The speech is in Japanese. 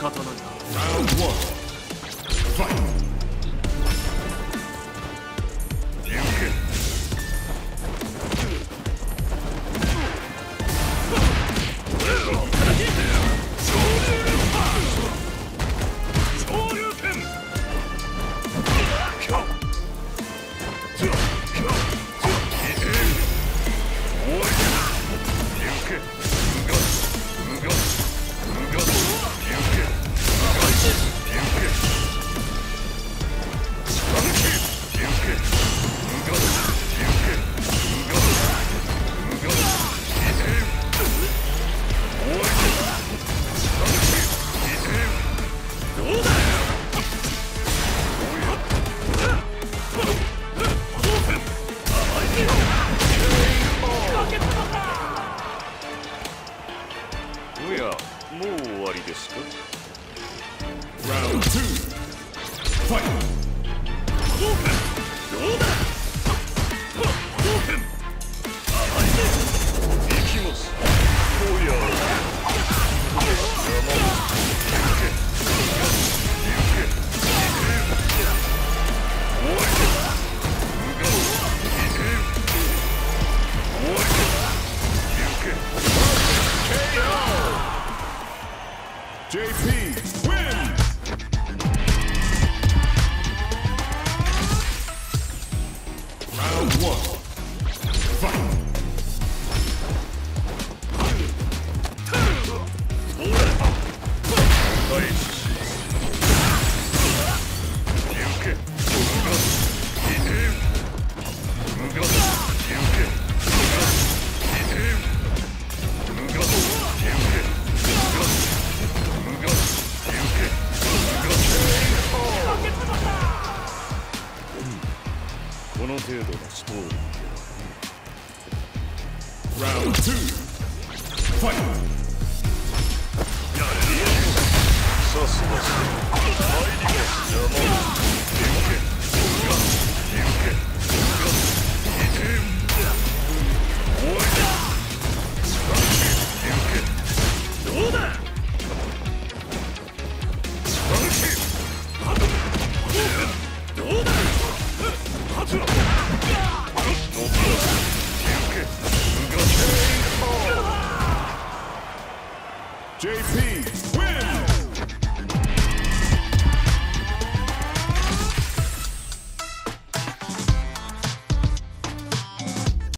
仕方ないな。やもう終わりですか？JP win!」Round one. の程度のストーリー Round two. Fight. さすが参ります山本「JP wins.